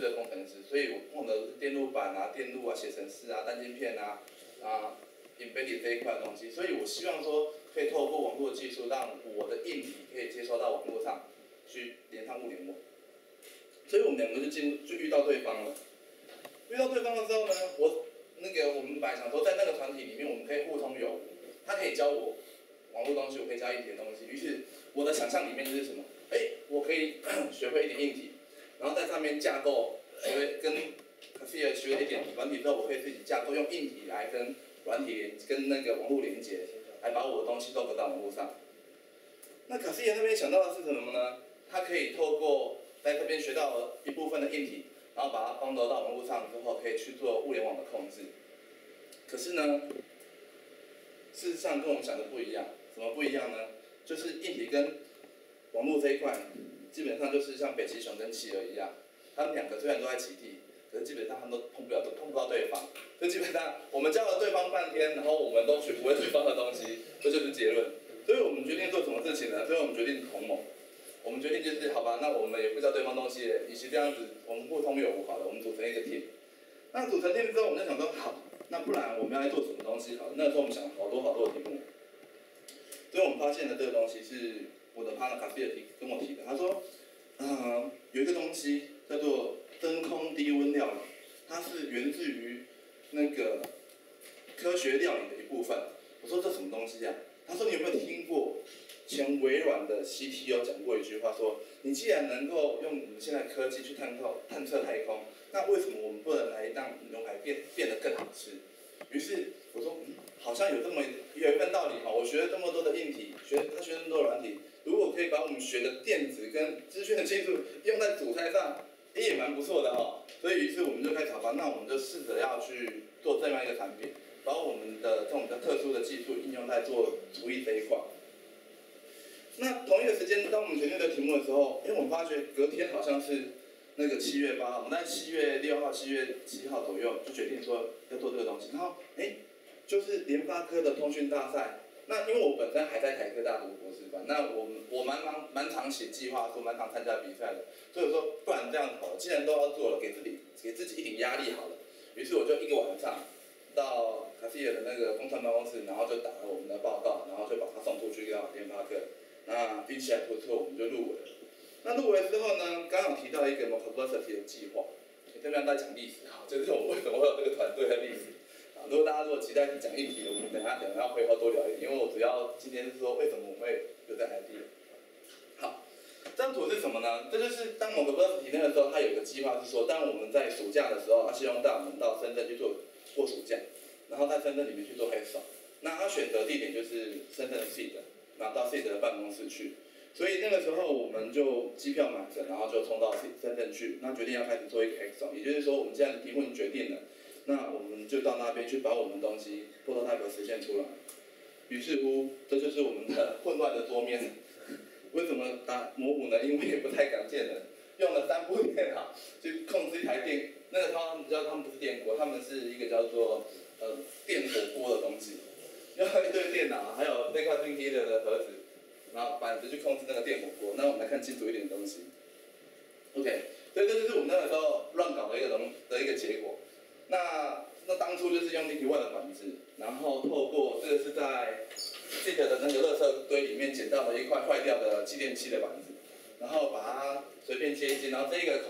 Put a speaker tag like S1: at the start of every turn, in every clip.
S1: 的工程师，所以我碰的都是电路板啊、电路啊、写程式啊、单晶片啊啊 embedded 这一块的东西，所以我希望说可以透过网络技术，让我的硬体可以接收到网络上去连上物联网。所以我们两个就进就遇到对方了。遇到对方了之后呢，我那个我们本来想说在那个团体里面我们可以互通有无，他可以教我网络东西，我可以教硬体的东西。于是我的想象里面就是什么？哎，我可以 学会一点硬体，然后在上面架构，学会跟 c a s i a 学了一点软体之后，我可以自己架构用硬体来跟软体跟那个网络连接，来把我的东西都搁到网络上。那 c a s i a 那边想到的是什么呢？它可以透过在这边学到一部分的硬体，然后把它放到到网络上之后，可以去做物联网的控制。可是呢，事实上跟我们想的不一样。怎么不一样呢？就是硬体跟网络这一块，基本上就是像北极熊跟企鹅一样，他们两个虽然都在起地，可是基本上他们都碰不了，都碰不到对方。就基本上我们教了对方半天，然后我们都学不会对方的东西，这就是结论。所以我们决定做什么事情呢？所以我们决定同盟。我们决定就是好吧，那我们也不教对方东西，与其这样子，我们互通有无好了，我们组成一个 team。那组成 team 之后，我们就想说好，那不然我们要来做什么东西？好，那时候我们想好多好多的题目。所以我们发现的这个东西是我的 partner 卡西尔提跟我提的。他说，嗯，有一个东西叫做真空低温料理，它是源自于那个科学料理的一部分。我说这什么东西呀？他说你有没有听过前微软的 CTO 讲过一句话，说你既然能够用我们现在科技去探透探测太空，那为什么我们不能来让牛排变变得更好吃？于是我说，嗯，好像有这么有一份道理哈。我学了这么多的硬体，学他学那么多软体，如果可以把我们学的电子跟资讯的技术用在主菜上，也蛮不错的哈。所以于是我们就开始好吧，那我们就试着要去做这样一个产品，把我们的这种比较特殊的技术应用在做厨艺这一块。那同一个时间，当我们决定这个题目的时候，因为我们发觉隔天好像是那个七月八号，我们在七月六号、七月七号左右就决定说要做这个东西。然后，哎，就是联发科的通讯大赛。那因为我本身还在台科大读博士班，那我我蛮忙蛮常写计划书，蛮常参加比赛的。所以说，不然这样好了，既然都要做了，给自己给自己一点压力好了。于是我就一个晚上到卡西尔的那个工程办公室，然后就打了我们的报告，然后就把它送出去给联发科。那运气还不错，我们就入围了。那入围之后呢，刚好提到一个 multiversity 的计划，这边在讲历史哈，就是我为什么会有这个团队的历史。如果大家如果期待讲议题，我们等下可能要会后多聊一点，因为我主要今天是说为什么我会留在 ID。好，这张图是什么呢？这就是当某个 university 那个时候，他有个计划是说，当我们在暑假的时候，他希望带我们到深圳去做过暑假，然后在深圳里面去做黑手。那他选择地点就是深圳的 C 的然后到 C 的办公室去。所以那个时候我们就机票买着，然后就冲到深圳去，那决定要开始做一个 X 手，也就是说我们这样的题目已经决定了。那我们就到那边去把我们东西委托代表实现出来。于是乎，这就是我们的混乱的桌面。为什么打模糊呢？因为也不太敢见人。用了三部电脑 去控制一台电，那个他们知道他们不是电锅，他们是一个叫做呃电火锅的东西。用一堆电脑，还有那块 t i 的盒子，然后板子去控制那个电火锅。那我们来看清楚一点东西。OK，所以这就是我们那个时候乱搞的一个东的一个结果。那那当初就是用 nike one 的板子，然后透过这个是在记者的那个垃圾堆里面捡到了一块坏掉的继电器的板子，然后把它随便接一接，然后这一个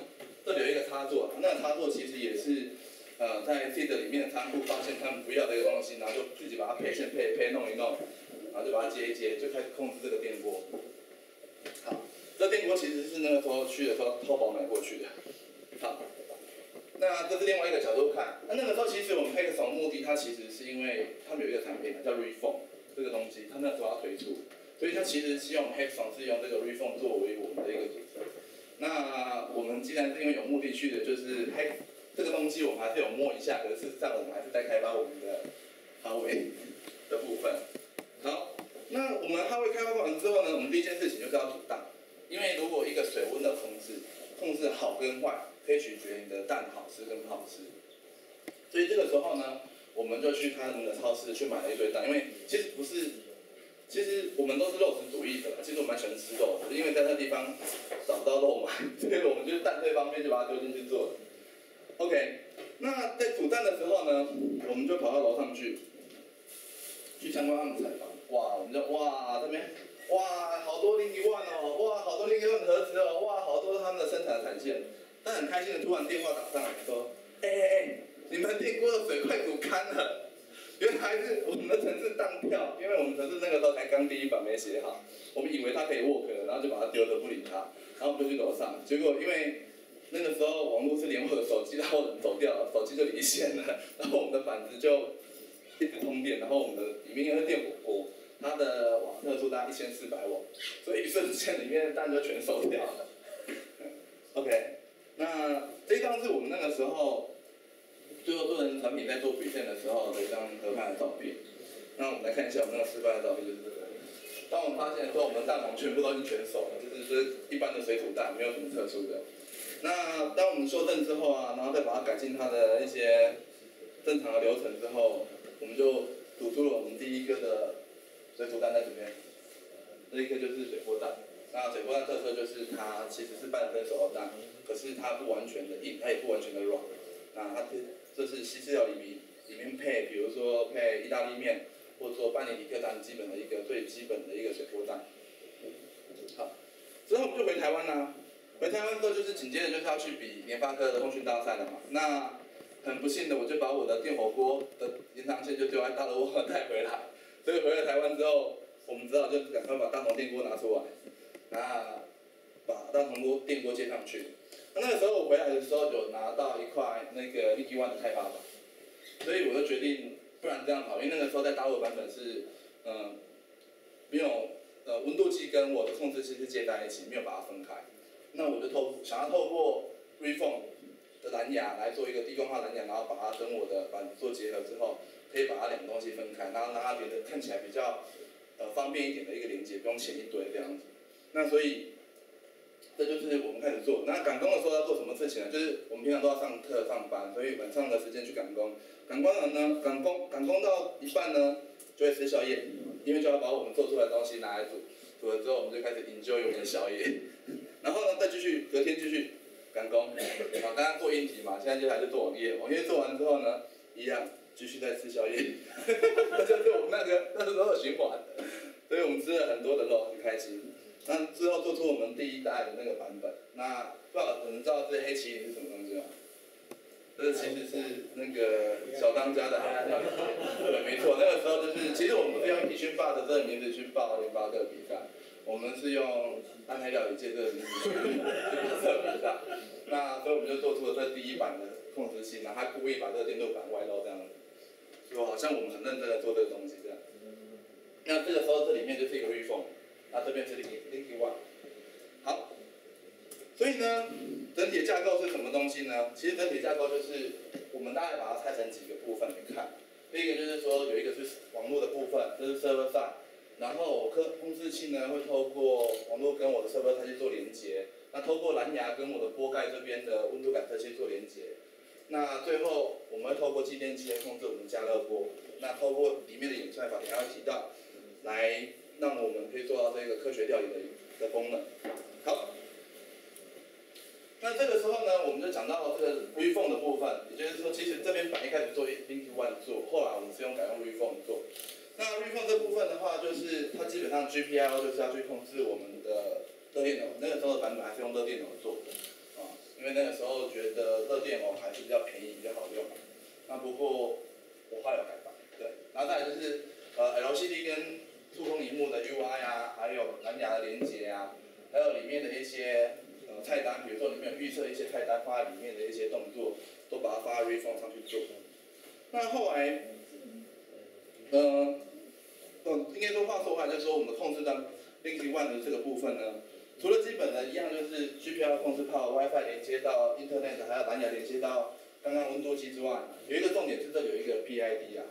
S1: 这里有一个插座，那个插座其实也是呃在记者里面的仓库发现他们不要的一个东西，然后就自己把它配线配配弄一弄，然后就把它接一接，就开始控制这个电锅。好，这电锅其实是那个时候去的时候淘宝买过去的。那这是另外一个角度看，那那个时候其实我们 Hexon 目的，它其实是因为他们有一个产品叫 Reform 这个东西，他那时候要推出，所以它其实希望 Hexon 是用这个 Reform 作为我们的一个组成。那我们既然是因为有目的去的，就是 Hex 这个东西我们还是有摸一下，可是事实上我们还是在开发我们的哈维的部分。好，那我们哈维开发完之后呢，我们第一件事情就是要煮蛋，因为如果一个水温的控制，控制好跟坏。可以取决你的蛋好吃跟不好吃，所以这个时候呢，我们就去他们的超市去买了一堆蛋，因为其实不是其实我们都是肉食主义者，其实我蛮喜欢吃肉的，因为在那地方找不到肉嘛，所以我们就蛋最方便，就把它丢进去做。OK，那在煮蛋的时候呢，我们就跑到楼上去，去参观他们的厂房。哇，我们就哇这边哇好多 Linky One 哦，哇好多 Linky One 盒子哦，哇好多他们的生产产线。但很开心的，突然电话打上来说，哎哎哎，你们电锅的水快煮干了。原来是我们的城市当票，因为我们城市那个时候才刚第一版没写好，我们以为他可以 work，然后就把它丢了不理他，然后我们就去楼上，结果因为那个时候网络是连我的手机，然后人走掉了，手机就离线了，然后我们的板子就一直通电，然后我们的里面因为是电火锅，它的网热速大概一千四百瓦，所以一瞬间里面的蛋就全收掉了。OK，那这张是我们那个时候。最后做成产品在做笔线的时候的一张合拍的照片。那我们来看一下我们那个失败的照片，就是这个。当我们发现说我们蛋黄全部都已经全熟了，就是说一般的水煮蛋，没有什么特殊的。那当我们修正之后啊，然后再把它改进它的一些正常的流程之后，我们就煮出了我们第一个的水煮蛋在这边。这一颗就是水波蛋。那水波蛋特色就是它其实是半分熟的蛋，可是它不完全的硬，它也不完全的软。那它这。这是西式料理里里面配，比如说配意大利面，或者说半里里克蛋基本的一个最基本的一个水波蛋。好，之后我们就回台湾啦。回台湾之后就是紧接着就是要去比联发科的通讯大赛了嘛。那很不幸的，我就把我的电火锅的延长线就丢在大陆沃带回来。所以回了台湾之后，我们只好就赶快把大同电锅拿出来，那把大同锅电锅接上去。那个时候我回来的时候有拿到一块那个立极 One 的开发板，所以我就决定，不然这样好，因为那个时候在大陆版本是，嗯，没有，呃，温度计跟我的控制器是接在一起，没有把它分开。那我就透想要透过 Reform 的蓝牙来做一个低功耗蓝牙，然后把它跟我的板做结合之后，可以把它两个东西分开，然后让它变得看起来比较，呃，方便一点的一个连接，不用前一堆这样子。那所以。这就是我们开始做。那赶工的时候要做什么事情呢？就是我们平常都要上课上班，所以晚上的时间去赶工。赶工完呢，赶工赶工到一半呢，就会吃宵夜，因为就要把我们做出来的东西拿来煮。煮了之后，我们就开始研究我们的宵夜。然后呢，再继续隔天继续赶工。好，刚刚做应急嘛，现在就还是做网页。网页做完之后呢，一样继续再吃宵夜。这 就是我们那个那时候的循环。所以我们吃了很多的肉，很开心。那之后做出我们第一代的那个版本，那不知道有人知道这黑麒麟是什么东西吗？这其实是那个小当家的海料理。对，没错，那个时候就是，其实我们是用皮逊霸的这个名字去报联发科比赛，我们是用安海料理界这个名字去测比赛。那所以我们就做出了这第一版的控制器，然后他故意把这个电路板外露这样子，就好像我们很认真的做这个东西这样。那这个时候这里面就是一个 r e f o r m 那这边是 Linky One，好，所以呢，整体的架构是什么东西呢？其实整体架构就是我们大概把它拆成几个部分来看。第一个就是说有一个是网络的部分，这是 server side，然后客控制器呢会透过网络跟我的 server 去做连接，那透过蓝牙跟我的波盖这边的温度感测器做连接，那最后我们会透过继电器来控制我们加热锅，那透过里面的演算法，等下会提到，来。让我们可以做到这个科学调研的的功能。好，那这个时候呢，我们就讲到这个 r e f o r m 的部分，也就是说，其实这边板一开始做 Linky One 做，后来我们是用改用 r e f o r m 做。那 r e f o r m 这部分的话，就是它基本上 GPIO 就是要去控制我们的热电脑，那个时候的版本还是用热电脑做的，啊，因为那个时候觉得热电脑还是比较便宜、比较好用。那不过我后来有改版，对，然后再来就是呃 LCD 跟触控荧幕的 UI 啊，还有蓝牙的连接啊，还有里面的一些呃菜单，比如说里面有预测一些菜单放在里面的一些动作，都把它发 reform 上去做。那后来，嗯，嗯，应该说话说回来，就是说我们的控制端 Link One 的这个部分呢，除了基本的一样就是 GPL 控制靠 WiFi 连接到 Internet，还有蓝牙连接到刚刚温度计之外，有一个重点是这有一个 PID 啊，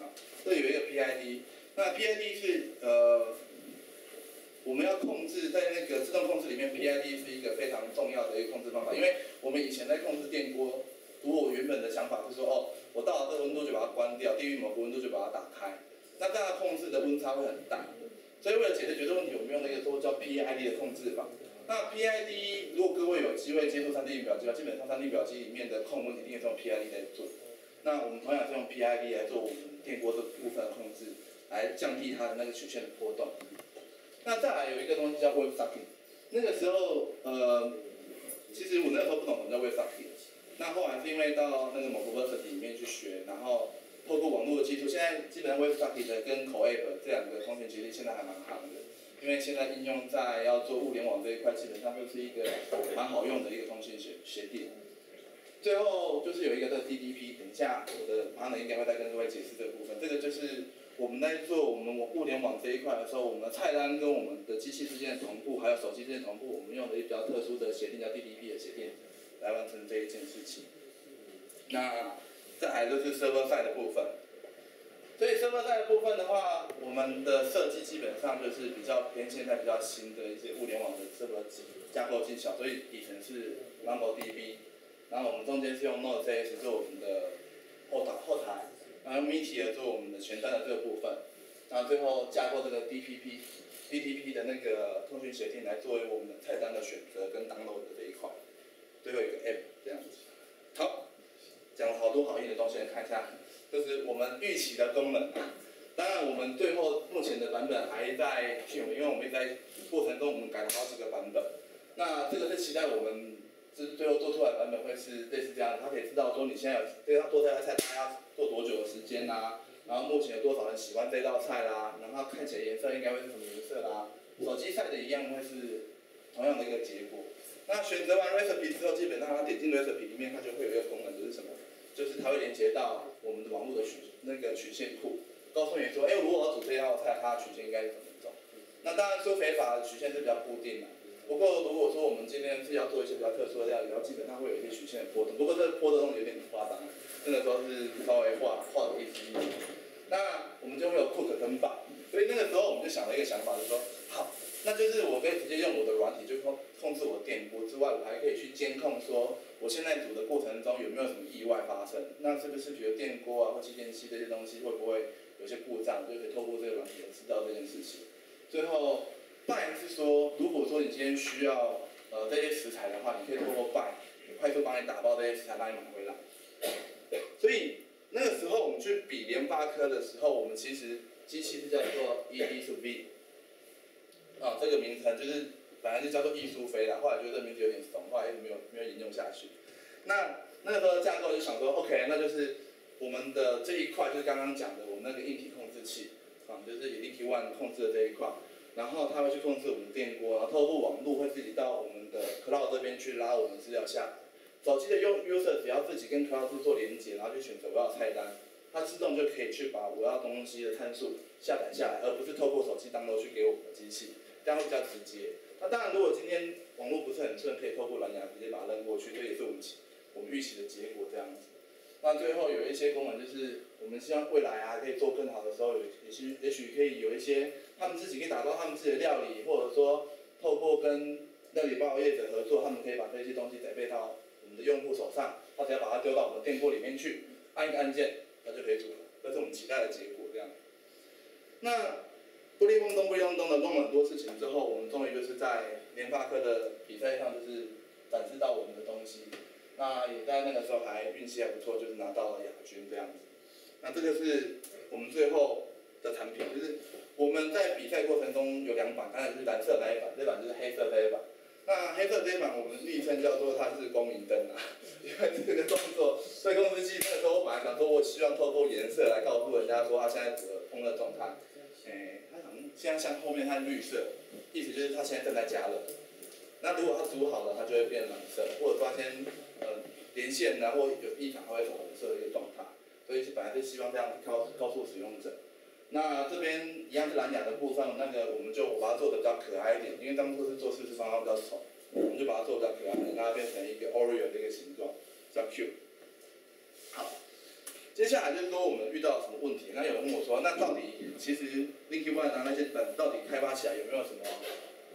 S1: 啊，这有一个 PID。那 PID 是呃，我们要控制在那个自动控制里面，PID 是一个非常重要的一个控制方法，因为我们以前在控制电锅，如果我原本的想法是说，哦，我到了这个温度就把它关掉，低于某个温度就把它打开，那这样控制的温差会很大，所以为了解决这个问题，我们用了一个多叫 PID 的控制法。那 PID 如果各位有机会接触 3D 表机的话，基本上 3D 表机里面的控温一定是用 PID 在做。那我们同样是用 PID 来做我们电波的部分控制，来降低它的那个曲线的波动。那再来有一个东西叫 Wave Sucking，那个时候呃，其实我那时候不懂什么叫 Wave Sucking，那后来是因为到那个某个 University 里面去学，然后透过网络的技术，现在基本上 Wave Sucking 的跟 c o a b 这两个通讯其实现在还蛮夯的。因为现在应用在要做物联网这一块，基本上就是一个蛮好用的一个通讯协协定。最后就是有一个这 DDP，等一下我的 partner 应该会再跟各位解释这个部分。这个就是我们在做我们物联网这一块的时候，我们的菜单跟我们的机器之间的同步，还有手机之间的同步，我们用的一比较特殊的协定叫 DDP 的协定来完成这一件事情。那再来就是 server side 的部分。所以 server side 的部分的话，我们的设计基本上就是比较偏现在比较新的一些物联网的 server 架构技巧，所以底层是 MongoDB，然后我们中间是用 Node.js 做我们的后台后台，然后 Meteor 做我们的全端的这个部分，然后最后架构这个 DPP，DTP 的那个通讯协定来作为我们的菜单的选择跟 download 的这一块，最后一个 app 这样子。好，讲了好多好硬的东西，看一下。就是我们预期的功能，当然我们最后目前的版本还在训，因为我们一直在过程中我们改了好几个版本。那这个是期待我们就是最后做出来版本会是类似这样，他可以知道说你现在有这道做这道菜，单要做多久的时间呐？然后目前有多少人喜欢这道菜啦？然后看起来颜色应该会是什么颜色啦？手机赛的一样会是同样的一个结果。那选择完 recipe 之后，基本上它点进 recipe 里面，它就会有一个功能，就是什么？就是它会连接到我们的网络的曲那个曲线库，告诉你说，哎，如果我要煮这道菜，它的曲线应该是怎么走？那当然，说肥法的曲线是比较固定的。不过，如果说我们今天是要做一些比较特殊的料理，然后基本上会有一些曲线的波动。不过，这波动有点夸张，那个时候是稍微画画的意思一点。那我们就会有 cook 跟绑所以那个时候我们就想了一个想法，就是说，好。那就是我可以直接用我的软体，就控控制我电波之外，我还可以去监控说，我现在煮的过程中有没有什么意外发生？那是不是比如电锅啊或机电器这些东西会不会有些故障？就可以透过这个软体知道这件事情。最后，拜是说，如果说你今天需要呃这些食材的话，你可以透过拜快速帮你打包这些食材，帮你买回来。所以那个时候我们去比联发科的时候，我们其实机器是叫做 E D to B。啊，这个名称就是本来就叫做易舒飞啦，后来觉得这名字有点怂，后来一直没有没有引用下去。那那个架构就想说，OK，那就是我们的这一块就是刚刚讲的我们那个硬体控制器，啊，就是以 Link One 控制的这一块，然后它会去控制我们的电锅，然后透过网络会自己到我们的 Cloud 这边去拉我们资料下。手机的用 User 只要自己跟 Cloud 做连接，然后去选择我要菜单，它自动就可以去把我要东西的参数下载下来，而不是透过手机当 d 去给我们的机器。这样会比较直接。那当然，如果今天网络不是很顺，可以透过蓝牙直接把它扔过去，这也是我们我们预期的结果这样子。那最后有一些功能，就是我们希望未来啊可以做更好的时候，也许也许可以有一些他们自己可以打造他们自己的料理，或者说透过跟料理包业者合作，他们可以把这些东西载备到们的用户手上，他只要把它丢到我们的店铺里面去，按一个按键，它就可以煮了。这是我们期待的结果这样。那。不利用东不利用东的弄了很多事情之后，我们终于就是在联发科的比赛上就是展示到我们的东西。那也在那个时候还运气还不错，就是拿到了亚军这样子。那这个是我们最后的产品，就是我们在比赛过程中有两版，当然是蓝色那一版，这版就是黑色这一版。那黑色这一版我们昵称叫做它是光明灯啊，因为这个动作对控制器那个时候我本来想说，我希望透过颜色来告诉人家说它现在的烹的状态。诶，它可能现在像后面它绿色，意思就是它现在正在加热。那如果它煮好了，它就会变蓝色，或者发现呃连线然后有异常，它会是红色的一个状态。所以是本来是希望这样子告告诉使用者。那这边一样是蓝牙的部分，那个我们就把它做的比较可爱一点，因为当初是做四四方方比较丑，我们就把它做的比较可爱，让它变成一个 Oreo 的一个形状，比较 Q。好。接下来就是说我们遇到什么问题？那有人问我说，那到底其实 Linky One 啊那些本到底开发起来有没有什么，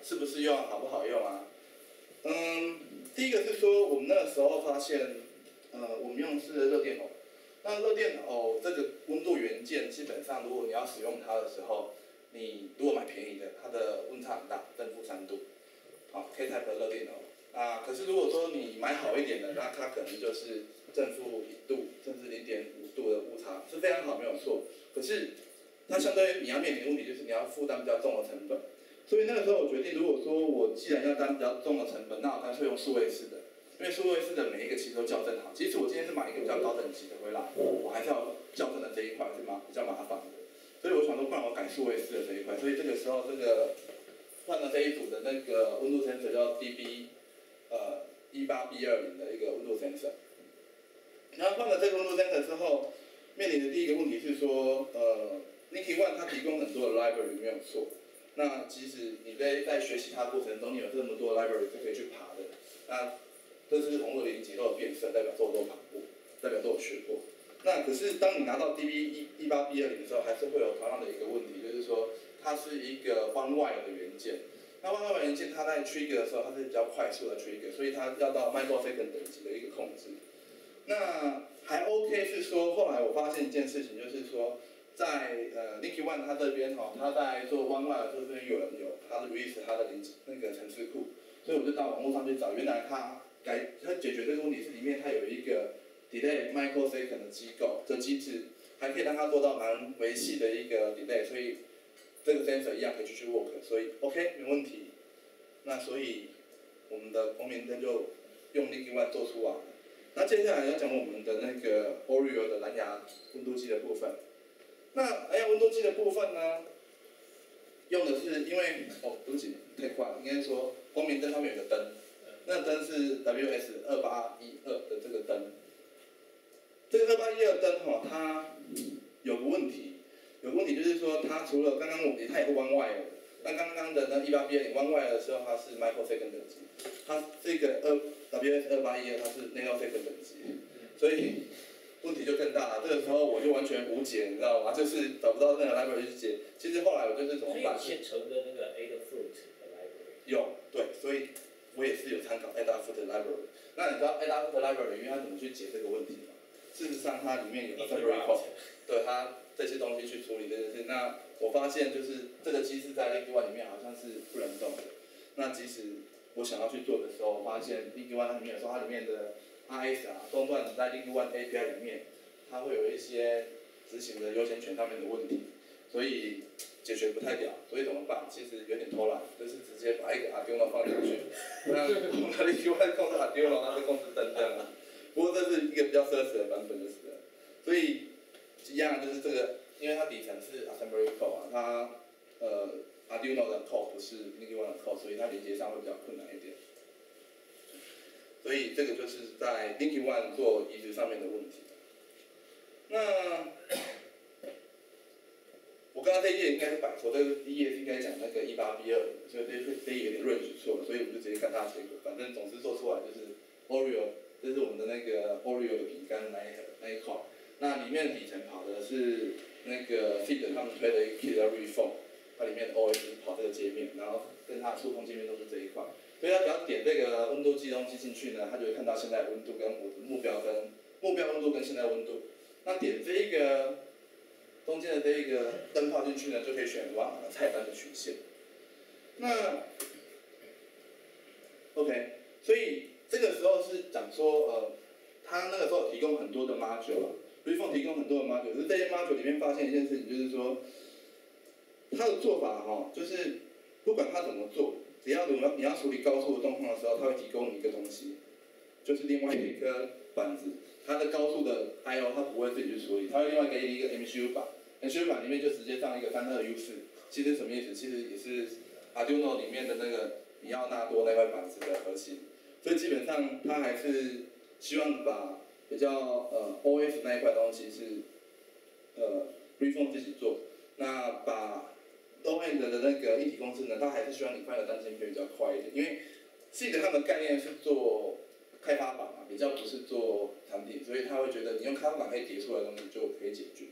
S1: 是不是用好不好用啊？嗯，第一个是说我们那个时候发现，呃，我们用的是热电偶，那热电偶这个温度元件基本上如果你要使用它的时候，你如果买便宜的，它的温差很大，正负三度，好，K type 热电哦。啊，可是如果说你买好一点的，那它可能就是正负一度，甚至零点五度的误差，是非常好，没有错。可是它相对于你要面临的问题就是你要负担比较重的成本。所以那个时候我决定，如果说我既然要担比较重的成本，那我干脆用数位式的，因为数位式的每一个其实都校正好。即使我今天是买一个比较高等级的回来，我还是要校正的这一块是吗？比较麻烦的。所以我想说，不然我改数位式的这一块。所以这个时候，这个换了这一组的那个温度 sensor 叫 DB，呃，一八 B 二零的一个温度 sensor。然后换了这个温度 sensor 之后，面临的第一个问题是说，呃 n i k i One 它提供很多的 library 没有错。那即使你在在学习它的过程中，你有这么多 library 是可以去爬的。那这是网络连接都有变色，代表说我都爬过，代表都有学过。那可是当你拿到 DB 一一八 B 二零的时候，还是会有同样的一个问题，就是说它是一个 one wire 的元件。那 one wire 元件它在 trigger 的时候，它是比较快速的 trigger，所以它要到 microsecond 等级的一个控制。那还 OK 是说，后来我发现一件事情，就是说在呃 Nicky One 它这边哈，它在做 one wire 这边有人有它的 release 它的零那个程式库，所以我就到网络上去找，原来它改它解决这个问题是里面它有一个。delay microsecond 的机构的机制，还可以让它做到蛮维系的一个 delay，所以这个 sensor 一样可以继续 work，所以 OK 没问题。那所以我们的光明灯就用 Nicky One 做出来。那接下来要讲我们的那个 Oreo 的蓝牙温度计的部分。那蓝牙温度计的部分呢，用的是因为哦对不起太快了，应该说光明灯上面灯，是 WS 二八一二的这个灯。这个二八一二灯哈，它有个问题，有个问题就是说，它除了刚刚我们它也是 one wire，那刚刚的那一八 B 二零 one wire 的时候，它是 microsecond 等级，它这个二 WS 二八一二它是 nanosecond 等级，所以问题就更大了。这个时候我就完全无解，你知道吗？就是找不到那个 library 去解。其实后来我就是怎么办？
S2: 现成的那个 Adafruit 的 library。
S1: 有，对，所以我也是有参考 Adafruit library。那你知道 Adafruit library 因为它怎么去解这个问题吗？事实上，它里面有 assembly code，对它这些东西去处理这件事。那我发现就是这个机制在 Link One 里面好像是不能动的。那即使我想要去做的时候，我发现 Link One 里面说它里面的 RS 啊，中断在 Link One API 里面，它会有一些执行的优先权上面的问题，所以解决不太了。所以怎么办？其实有点偷懒，就是直接把一个 Arduino 放进去，那 我们 Link One 控制 Arduino，它是控制灯这样。不过这是一个比较奢侈的版本就是了，所以一样就是这个，因为它底层是 assembly code 啊，它呃 Arduino 的 code 不是 Nicky One 的 code，所以它连接上会比较困难一点。所以这个就是在 Nicky One 做移植上面的问题。那我刚刚这页应该是摆错，这个第一页应该讲那个一八 B 二，所以这这一页有点顺序错了，所以我们就直接看它的结果，反正总之做出来就是 Oreo。这是我们的那个 Oreo 的饼干那一那一块，那里面底层跑的是那个 Feed 他们推的一个 Killer Reform，它里面 OS 跑这个界面，然后跟它触控界面都是这一块，所以它只要点这个温度计东西进去呢，它就会看到现在温度跟我的目标跟目标温度跟现在温度，那点这一个中间的这一个灯泡进去呢，就可以选往菜单的曲线，那 OK，所以。这个时候是讲说，呃，他那个时候提供很多的 module，Reform 提供很多的 module，可是这些 module 里面发现一件事情，就是说，他的做法哈，就是不管他怎么做，只要你要你要处理高速的状况的时候，他会提供一个东西，就是另外一个板子，它的高速的 I/O 它不会自己去处理，它会另外给你一个 MCU 板，MCU 板里面就直接放一个三二 U 四，其实什么意思？其实也是 Arduino 里面的那个米奥纳多那块板子的核心。所以基本上，他还是希望把比较呃 OS 那一块东西是呃 Reform 自己做。那把 OEM 的那个一体公司呢，他还是希望你快的单芯片比较快一点，因为 C 的他们概念是做开发板嘛，比较不是做产品，所以他会觉得你用开发板可以叠出来的东西就可以解决。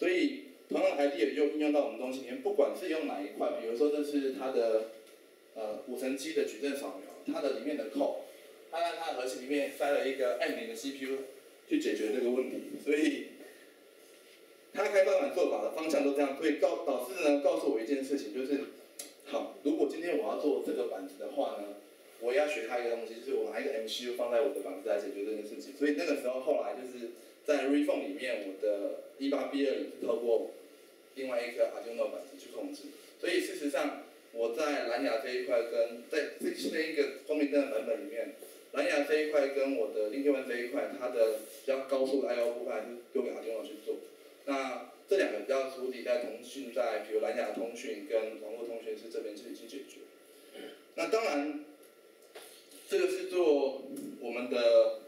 S1: 所以同样的 idea 就应用到我们东西里面，不管是用哪一块，比如说这是它的呃五层机的矩阵扫描。它的里面的 core，它在它的核心里面塞了一个 M 零的 CPU，去解决这个问题。所以他开发版做法的方向都这样，所以告导致呢告诉我一件事情，就是好，如果今天我要做这个板子的话呢，我也要学他一个东西，就是我拿一个 MCU 放在我的板子来解决这件事情。所以那个时候后来就是在 Reform 里面，我的182是透过另外一颗 Arduino 板子去控制。所以事实上我在蓝牙这一块跟在这这一个光明灯的版本里面，蓝牙这一块跟我的 Link One 这一块，它的比较高速的 I/O 部分还是丢给 Arduino 去做。那这两个比较处理在通讯，在比如蓝牙通讯跟网络通讯是这边自己去解决。那当然，这个是做我们的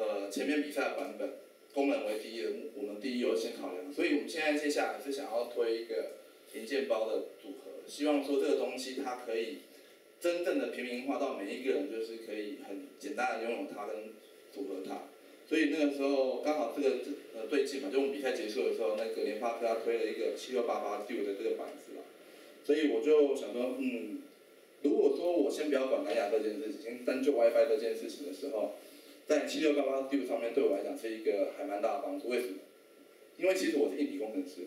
S1: 呃前面比赛的版本，功能为第一的，我们第一优先考量。所以我们现在接下来是想要推一个零件包的组合，希望说这个东西它可以真正的平民化到每一个人就是可以很简单的拥有它跟组合它。所以那个时候刚好这个呃对劲嘛，就我们比赛结束的时候，那个联发科他推了一个七六八八 D 的这个板子嘛，所以我就想说，嗯，如果说我先不要管蓝牙这件事情，先单就 WiFi 这件事情的时候，在七六八八 D 上面对我来讲是一个还蛮大的帮助。为什么？因为其实我是硬体工程师，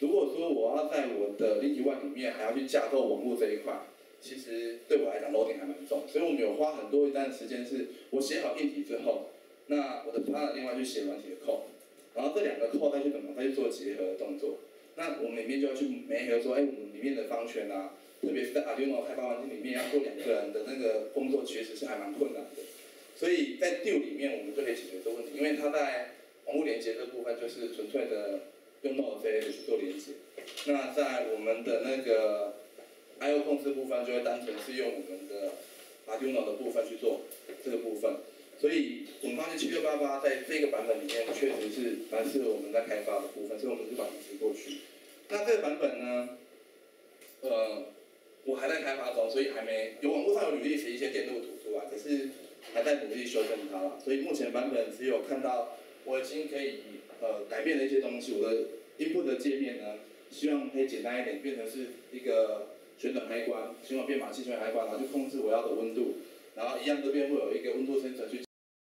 S1: 如果说我要在我的 Link One 里面还要去架构网络这一块，其实对我来讲 loading 还蛮重，所以我们有花很多一段时间是我写好硬体之后。那我的 partner 另外去写软体的 code，然后这两个 code 再去怎么再去做结合的动作。那我们里面就要去媒合说，哎，我们里面的方圈啊，特别是在 Arduino 开发环境里面要做两个人的那个工作，其实是还蛮困难的。所以在 d 里面我们就可以解决这个问题，因为它在网络连接这部分就是纯粹的用 Node JS 去做连接。那在我们的那个 I/O 控制部分就会单纯是用我们的 Arduino 的部分去做这个部分。所以我们发现七六八八在这个版本里面确实是蛮适合我们在开发的部分，所以我们就把移植过去。那这个版本呢，呃，我还在开发中，所以还没有网络上有履历写一些电路图出来，可是还在努力修正它了。所以目前版本只有看到我已经可以呃改变了一些东西，我的 input 的界面呢，希望可以简单一点，变成是一个旋转开关，旋转编码器旋转开关，然后去控制我要的温度。然后一样这边会有一个温度 sensor 去。